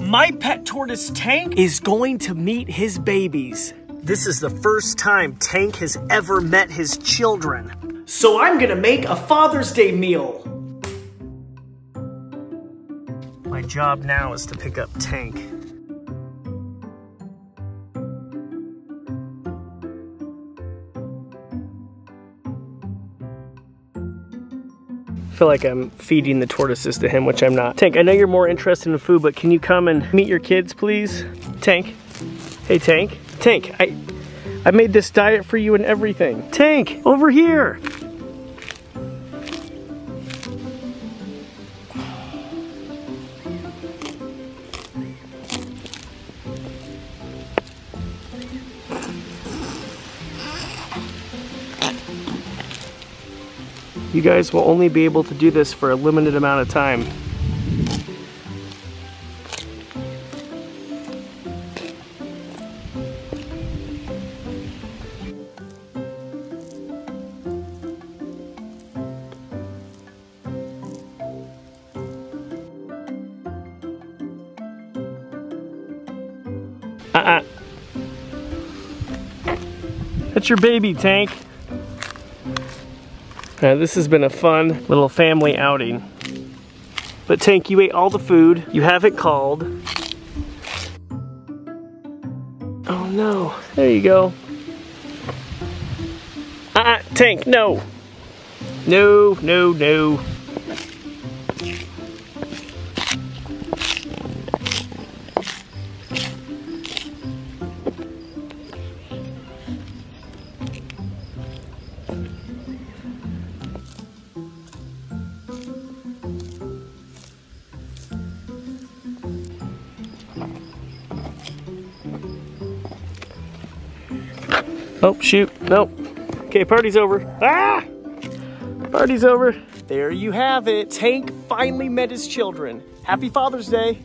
My pet tortoise Tank is going to meet his babies. This is the first time Tank has ever met his children. So I'm gonna make a Father's Day meal. My job now is to pick up Tank. Feel like I'm feeding the tortoises to him, which I'm not. Tank, I know you're more interested in food, but can you come and meet your kids, please? Tank. Hey, Tank. Tank, I, I made this diet for you and everything. Tank, over here. You guys will only be able to do this for a limited amount of time. Uh-uh. That's your baby, Tank. Uh, this has been a fun little family outing. But Tank, you ate all the food. You have it called. Oh no, there you go. Ah, uh, Tank, no. No, no, no. Oh, shoot. Nope. Okay, party's over. Ah! Party's over. There you have it. Tank finally met his children. Happy Father's Day.